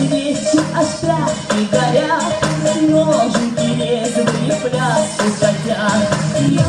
Вместе оставь и горят Ножики резвые пляс, высотя Я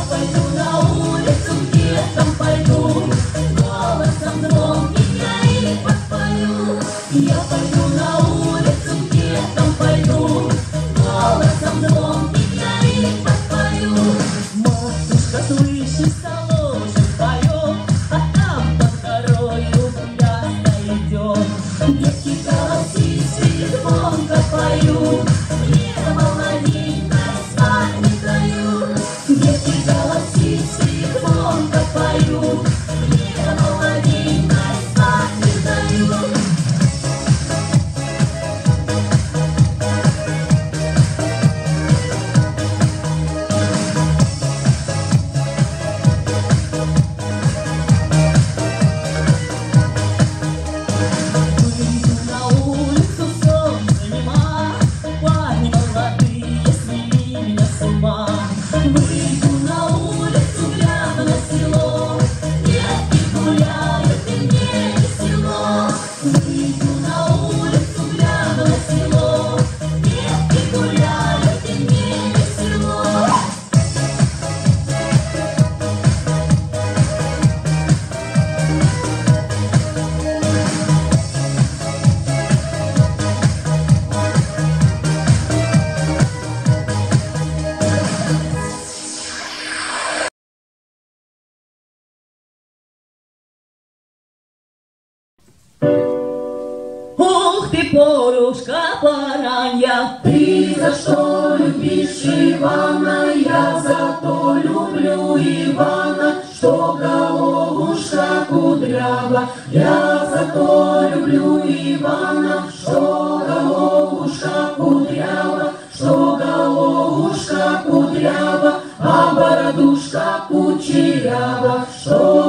Борюшка баранья. Ты за что любишь Ивана? Я за то люблю Ивана, что головушка кудрява. Я за то люблю Ивана, что головушка кудрява, что головушка кудрява, а бородушка кучерява, что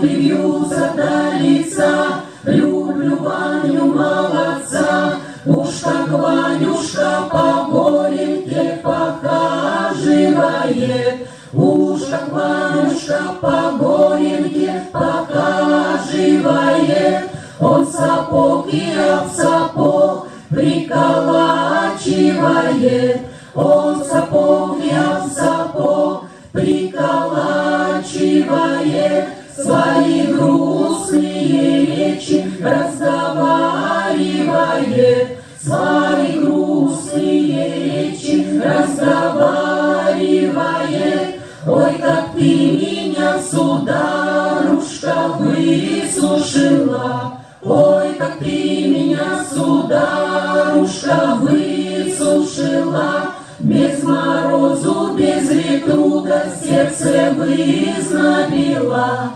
влюбился до лица, люблю Ваню молодца. Уж как Ванюшка по горенке покаживает, Уж как Ванюшка по горенке покаживает, Он сапог и об сапог приколачивает, Он сапог и об сапог приколачивает. розу без ретрута сердце вызнобила,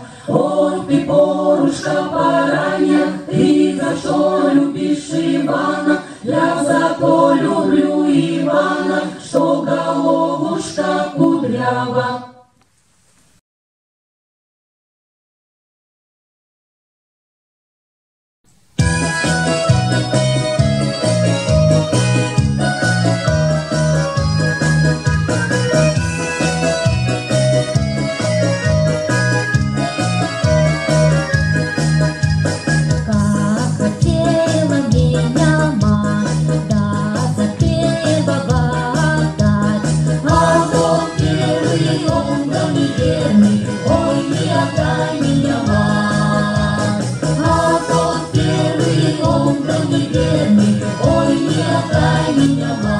Maria.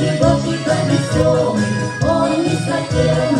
и Бог, и Бог веселый, Он не хотел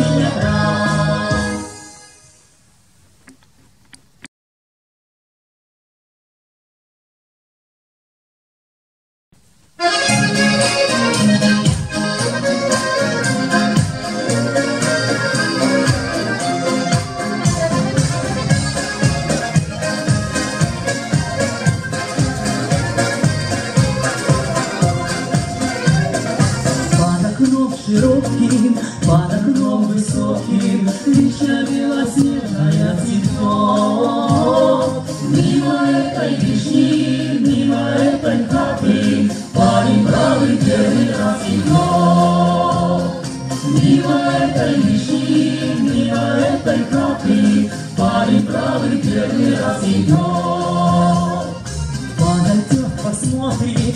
wants to be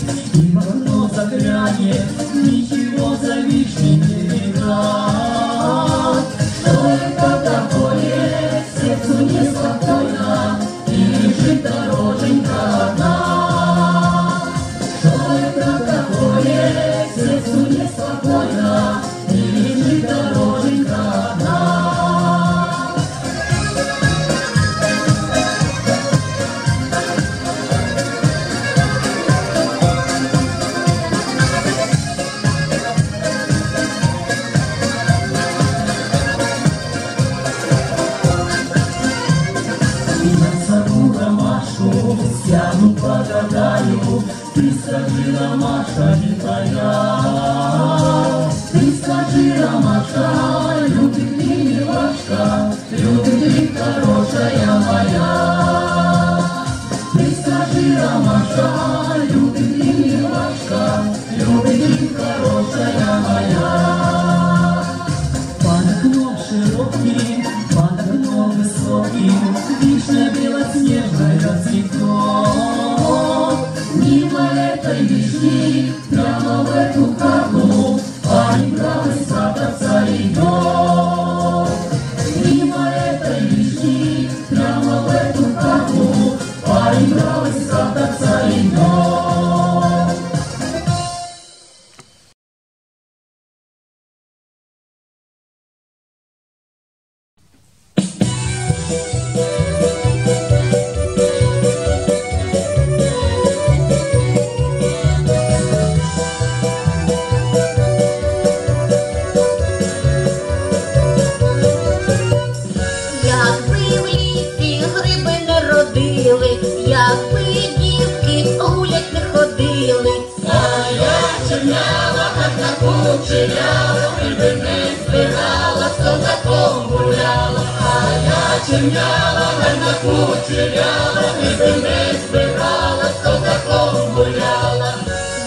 земляла, не накучеряла, не земель збирала, з козаком гуляла.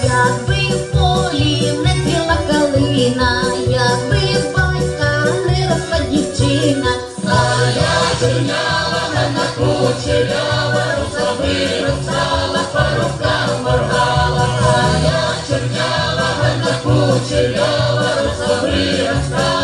Якби в полі не цвіла калина, якби батька не росла дівчина, а я черняла, не накучеряла, руса виростала, парубка моргала, а я черняла, не накучеряла, руса виростала.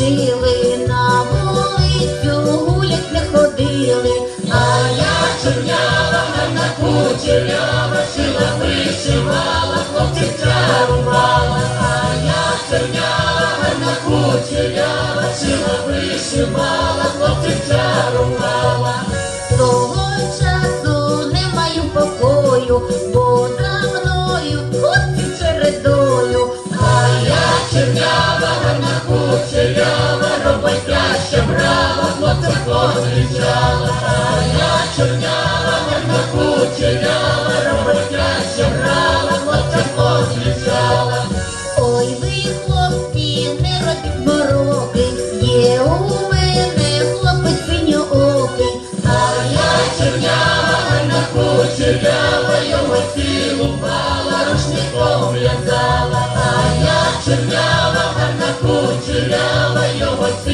жили, на вулицю гулять не ходили, а я чорнява, на кучерява, шила вишивала, хлопців чарувала, а я чорнява, гарна, кучерява, шила вишивала, хлопців чарувала. зрічала, я чорняла, на кучеряла, роботяща грала, хлопця позрічала.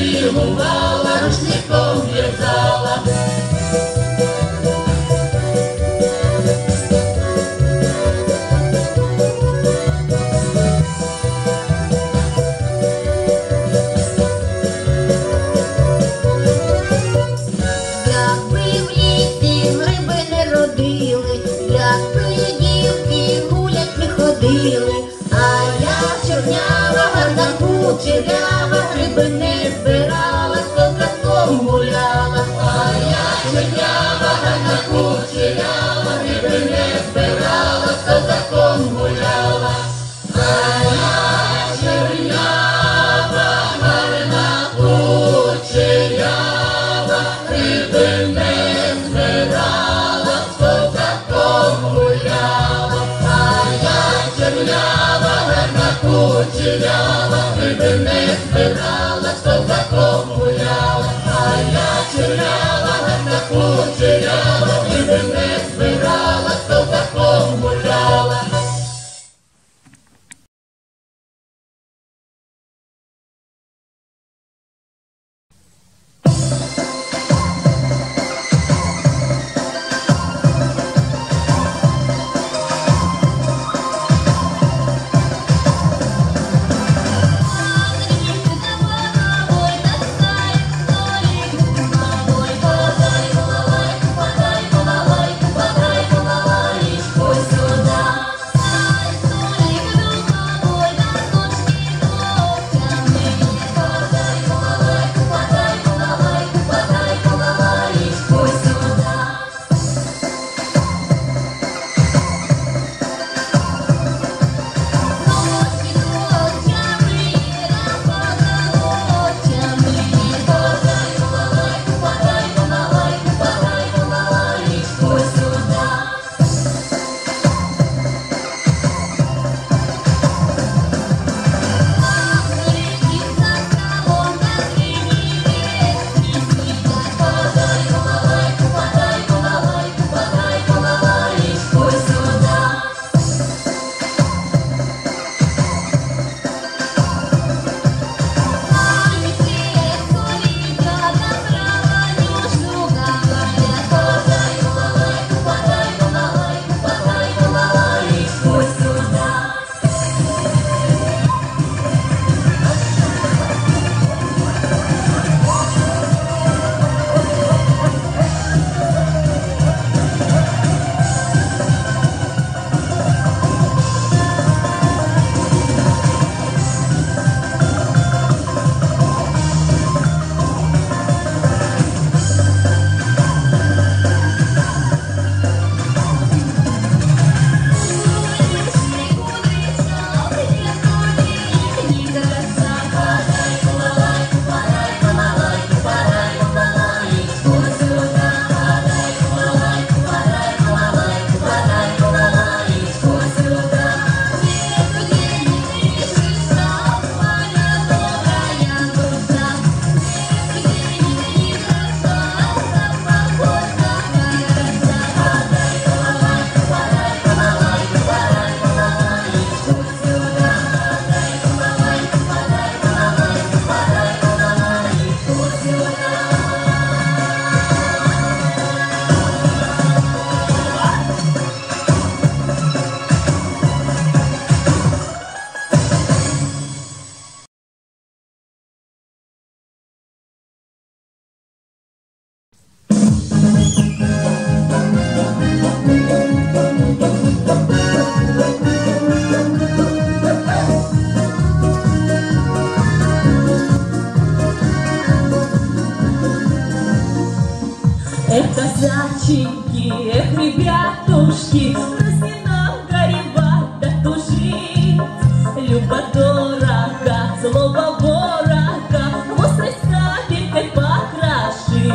Бувала рушником в'язала. Tüdümez berat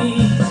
You.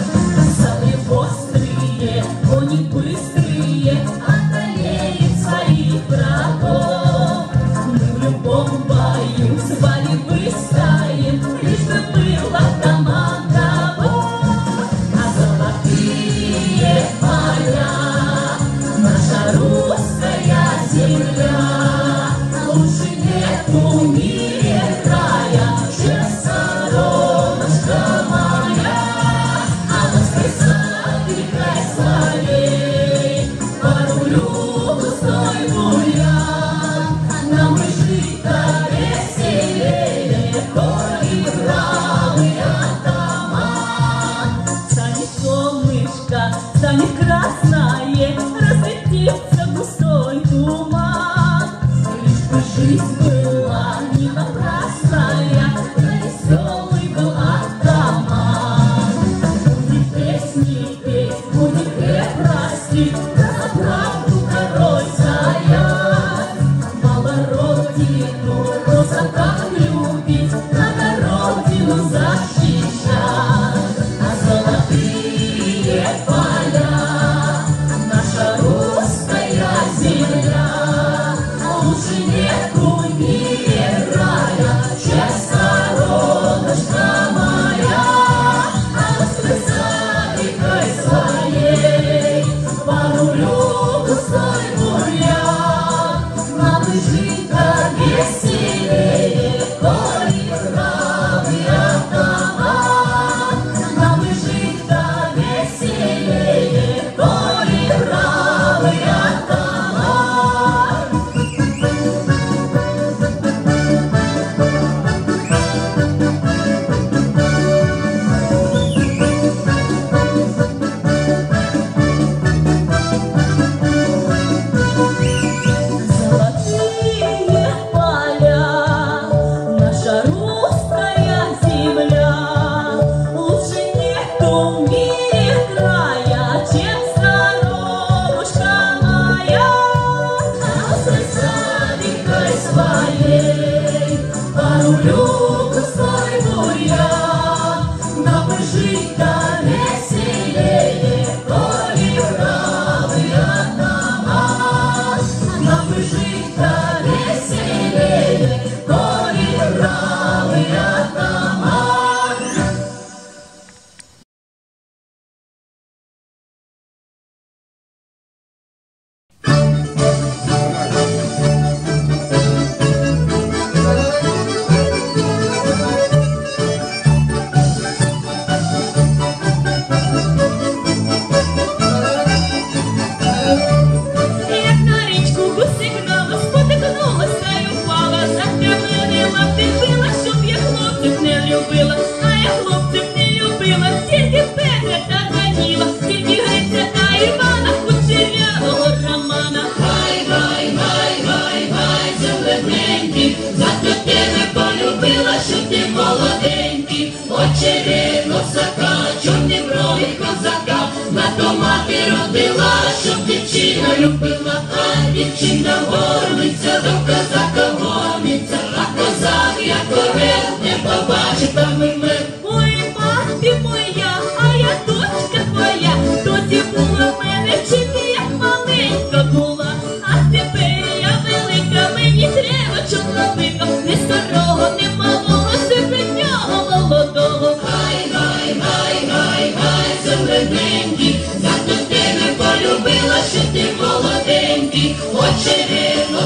то мати родила, щоб дівчина любила, а дівчина горниця, до козака гониться, а козак, як орел, не побачить там мир. Ой, мати моя, а я дочка твоя, тоді була в мене вчити, як маленька була, а тепер я велика, мені треба чоловік.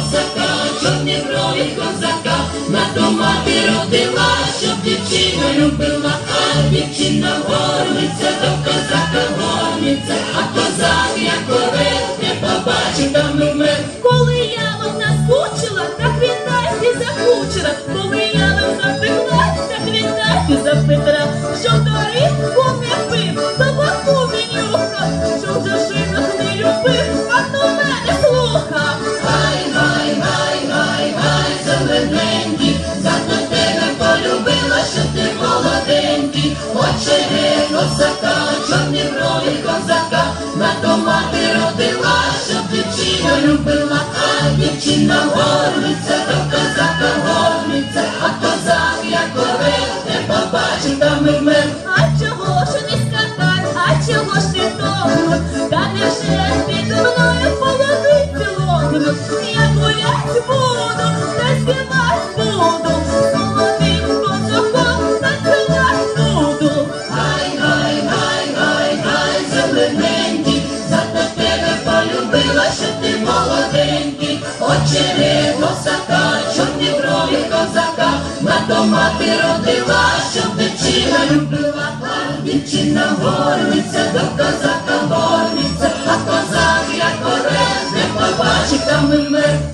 козака, чорні брові козака, на мати родила, щоб дівчину любила, а дівчина горниця, до козака горниця, а козак як орел, не побачив там умер. Коли я вам наскучила, так віддайте за закучила, коли я вам запекла, так віддайте за Петра, що до ринку не пив, то баку. безленький, тебе полюбила, що ти молоденький, очери е, козака, чорні брові козака, на то мати родила, щоб дівчина любила, а дівчина горниця, то козака горниця, а козак як орел, не побачив там і вмер. А чого ж не скакать, а чого ж ти того, та не вже підо мною половить лодину, я гулять буду. На ти родила, щоб дівчина любила, а дівчина горниця, до козака горниця, а козак як орел, не побачить там і мене.